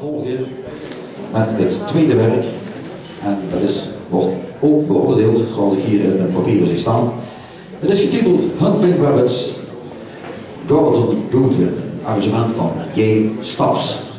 volgen met het tweede werk. En dat is, wordt ook beoordeeld, zoals ik hier in de papieren zie staan. Het is getiteld Hunting Rabbits, Gordon Goodwin, arrangement van J. Staps.